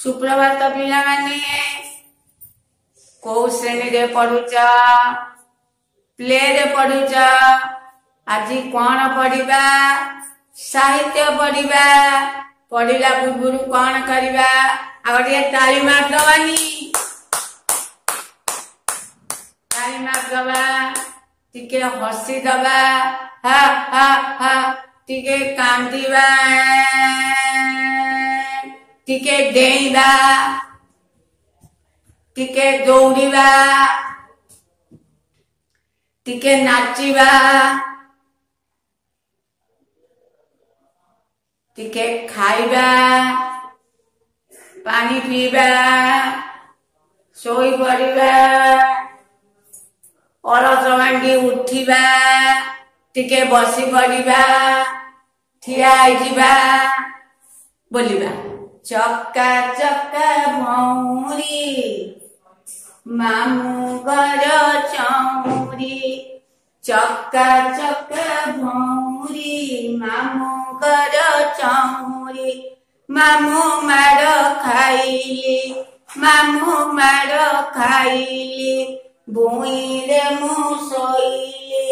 ସୁପ୍ରଭାତ ପିଲାମାନେ କୋଉ ଶ୍ରେଣୀରେ ପଢୁଛ ପ୍ଲେ ରେ ପଢୁଛ ଆଜି କଣ ପଢିବା ସାହିତ୍ୟ ପଢିବା ପଢିଲା ପୂର୍ବରୁ କଣ କରିବା ଆଉ ଟିକେ ତାଳି ମାର୍ଦ୍ଦବାନି ତାଳି ମାର୍ଦ୍ଦବା ଟିକେ ହସିଦବା ହା ହା ହା ଟିକେ କାନ୍ଦିବା टिकेट डेईवा टिकेट दौड़ा टिके नाचवा टिके खाइबा पानी पीवा सोई पड़ा अलस भांगी उठवा टिके बसी पड़ा ठिया बोलिबा চক্কার চক্কার ভৌরি মামু গর চৌরি চক্কার চক্কার ভৌরি মামু গর চৌরি মামু মার খাইলি মামু মার খাইলি বুইরে মু শইলি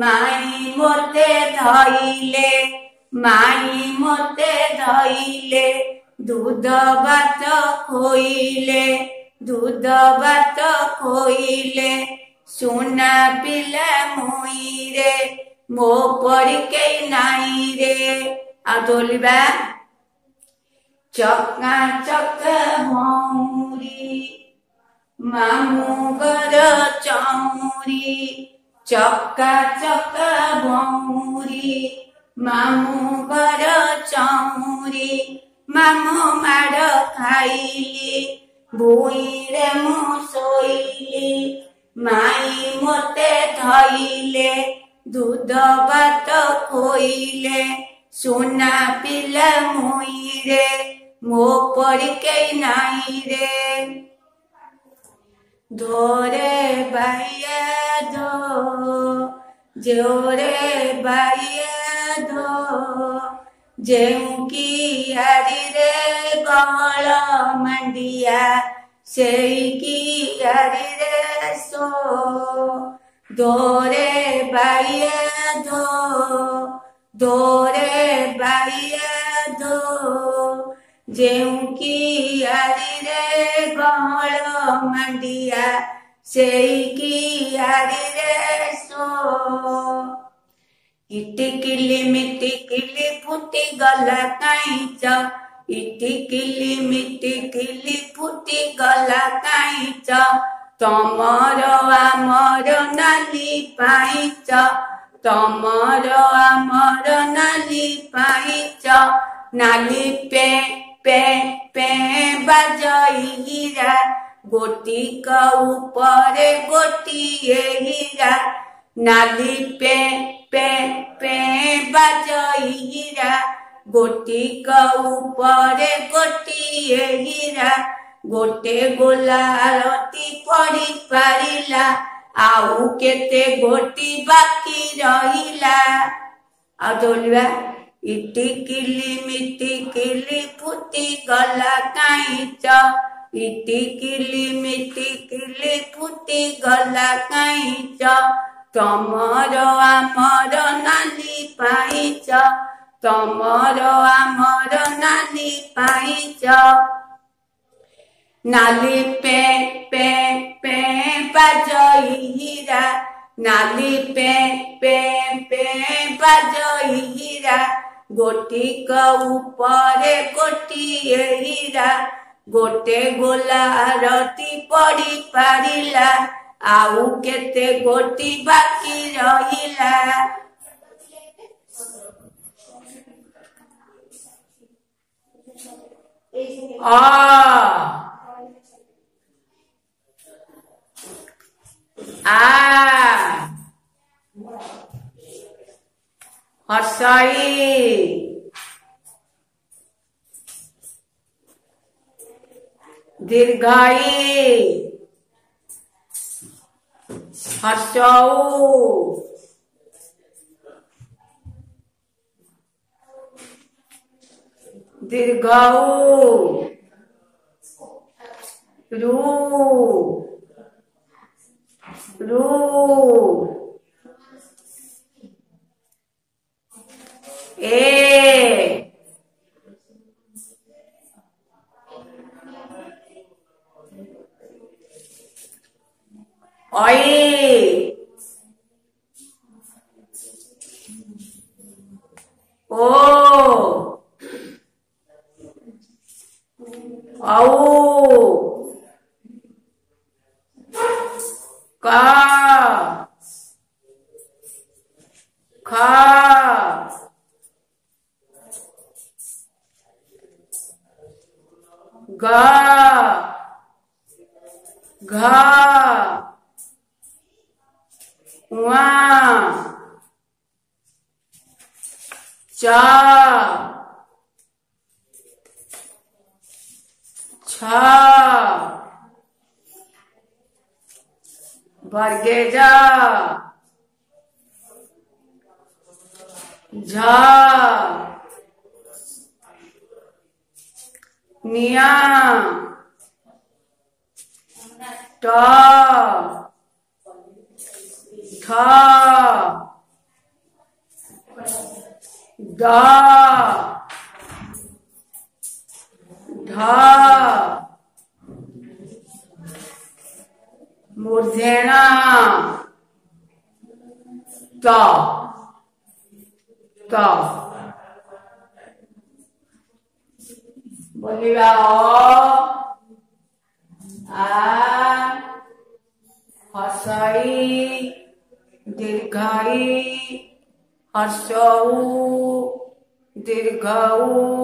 মাই মোতে ধইলে মাই মোতে ধইলে দুধবত খইলে দুধবত খইলে সোনা পিলে মুইরে ମୋ ପରି କେହି ନାଇଁରେ ଆଉ ତୋଲିବା ଚକା ଚକା ମଉରୀ ମାମୁଁ ଘର ଚଉରୀ ଚକା ଚକା ମଉରୀ ମାମୁଁ ଘର ଚଉରୀ মামো মার খাইলি ভুইরে মু শৈলি মাই মতে ধইলে দুধ ভাত কইলে সোনা পিলা মুইরে মো পরিকে নাই রে ধরে বাইয়ে ধো জোরে বাইয়ে ধো जेउकी हरिरे कमला मंडिया सेकी हरिरे सो दोरे बाइये दो दोरे बाइये दो जेउकी हरिरे कमला मंडिया सेकी हरिरे सो ಇಟ್ಟಿಕಿಲ್ಲಿ ಮಿಟ್ಟಿಕಿಲ್ಲಿ ಪುಟ್ಟಿಗಲ ತಾಯಿಚ ಇಟ್ಟಿಕಿಲ್ಲಿ ಮಿಟ್ಟಿಕಿಲ್ಲಿ ಪುಟ್ಟಿಗಲ ತಾಯಿಚ ତମର ଆମର ନାଲି ପାଇଚ ତମର ଆମର ନାଲି ପାଇଚ ନାଲି ପେ ପେ ପେ ବାଜଇ ହୀରା ଗୋଟିକ ଉପରେ ଗୋଟିଏ ହୀରା ନାଲି ପେ पे पे बाजईरा गोटी का ऊपर हीरा गोटे गोला पड़ी पारिला आउ केते गोटी बाकी रहिला ଆଉ ଚଳିବା ଇଟିକିଲି ମିଟିକିଲି ଫୁଟି ଗଲା କାଇଁଚ ଇଟିକିଲି ମିଟିକିଲି ଫୁଟି ଗଲା କାଇଁଚ ତମର ଆମର ନାନୀ ପାଇଚ ତମର ଆମର ନାନୀ ପାଇଚ ନାଲି ପେ ପେ ପେ ବାଜଇ ହୀରା ନାଲି ପେ ପେ ପେ ବାଜଇ ହୀରା ଗୋଟିକ ଉପରେ ଗୋଟିଏ ହୀରା ଗୋଟେ ଗୋଲା ଆରତି ପଡି ପାରିଲା आउ केते गोटी बाकी रहिला आ आ हसाई हर्षाओ दीर्घाओ रू रू आओ का खा गा घा चा छ अच्छा। भरगे जा झा निया टा ठ ढा मुरझेना ता तो। ता तो। बोलिबा अ आ हसई दीर्घई हर्षऊ दीर्घऊ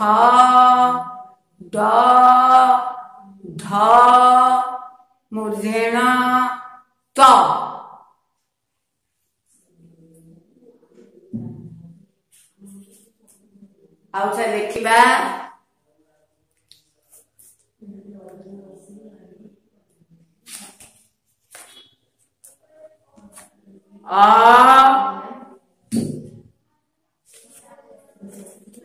था ड ध मूर्धेणा त ଆଉ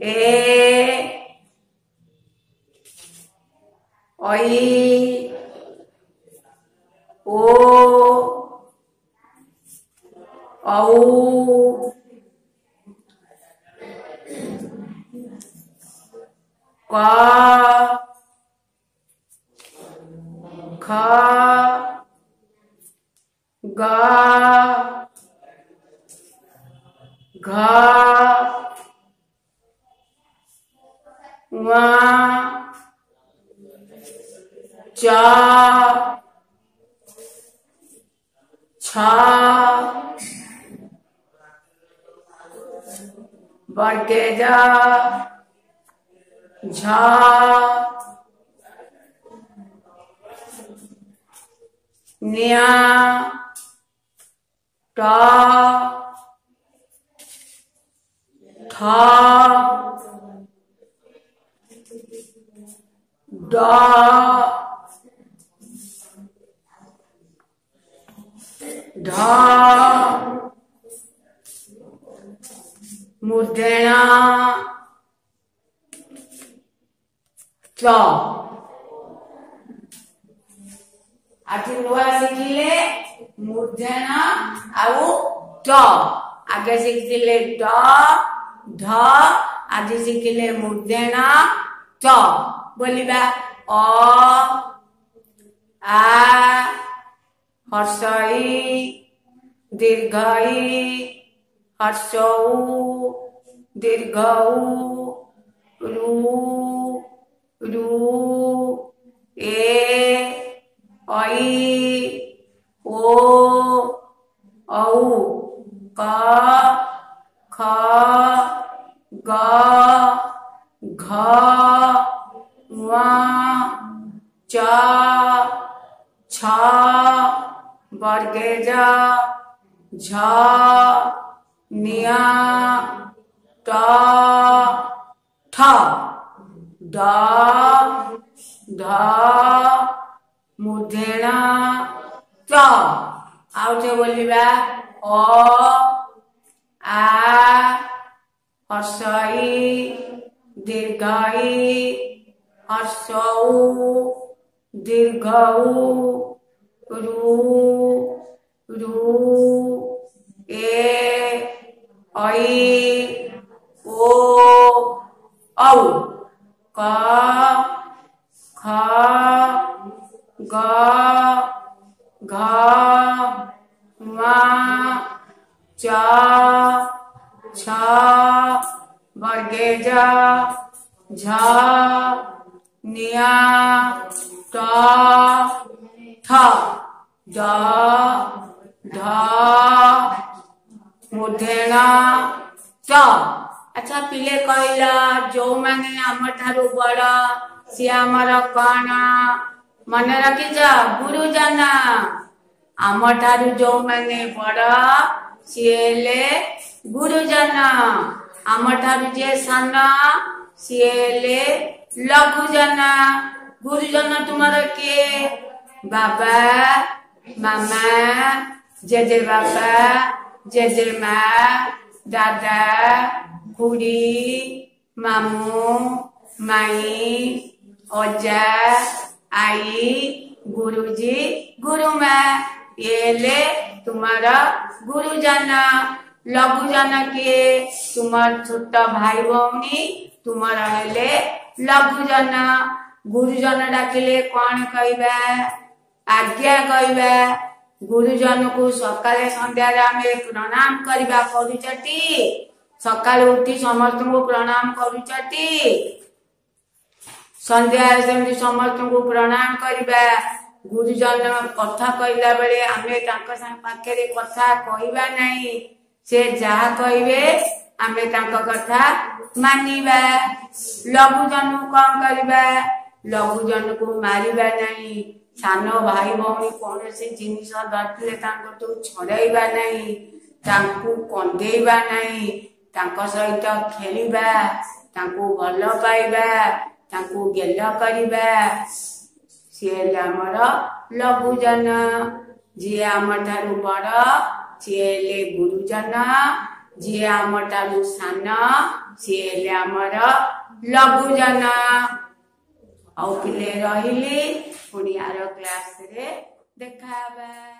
E Oi O Ou Có Khó Gó Gó वा चा छा बटेजा झा न्या टा ठा डा ढा मुद्रणा च આથી લોહા શીખી લે મૂર્ધન આવું ટ આગળ શીખી લે ટ ઢ આજે શીખી લે મૂર્ધન ચ बोलिबा अ आ हर्षई दीर्घई हर्षौ दीर्घौ रू रू ए ओ औ का के जा झा निया टा ठा डा धा मुधेणा ता आउ जे बोलिबा अ आ असई दीर्घई असऊ दीर्घऊ रू रू ए ऐ ओ औ क ख ग घ ङ च छ वर्गे ज झ निया ट ठ ज अच्छा पिले कहला जो मैंने आम ठारु बड़ा सी आम कण मन रखी जा गुरु जाना आम ठारु जो मैंने बड़ा सीएले गुरु जाना आम ठारु जे सान सीएले लघु जाना गुरु तुम्हारा किए बाबा मामा जय जय बाबा जय जय माँ दादा खुड़ी मामू माई ओजा आई गुरुजी गुरु मा ये ले तुम्हारा गुरु जाना लघु जाना किए तुम छोट भाई भौनी तुम हेले लघु जाना गुरुजन डाकिले कौन कह आज्ञा कहवा গুরুজনকু সকালে সন্ধ্যায় আমি প্রণাম করিবা করুচটি সকালে উঠি সমস্ত প্রণাম করুচটি সন্ধ্যায় সেমতি সমস্ত প্রণাম করিবা গুরুজন কথা কহিলা বেড়ে আমি তাঙ্ক পাখে কথা কহিবা নাই সে যাহা কহিবে ଆମେ ତାଙ୍କ କଥା ମାନିବା ଲଘୁଜନକୁ କଣ କରିବା ଲଘୁଜନକୁ ମାରିବା ନାହିଁ ସାନ ଭାଇ ଭଉଣୀ କୌଣସି ଜିନିଷ ଧରିଥିଲେ ତାଙ୍କଠୁ ଛଡ଼େଇବା ନାହିଁ ତାଙ୍କୁ କନ୍ଦେଇବା ନାହିଁ ତାଙ୍କ ସହିତ ଖେଳିବା ତାଙ୍କୁ ଭଲ ପାଇବା ତାଙ୍କୁ ଗେଲ କରିବା ସିଏ ହେଲେ ଆମର ଲଘୁଜନ ଯିଏ ଆମ ଠାରୁ ବଡ଼ ସିଏ ହେଲେ ଗୁରୁଜନ ଯିଏ ଆମ ଠାରୁ ସାନ ସିଏ ହେଲେ ଆମର ଲଘୁଜନ ଆଉ ପିଲେ ରହିଲି ପୁଣି ଆର କ୍ଲାସରେ ଦେଖା ହେବା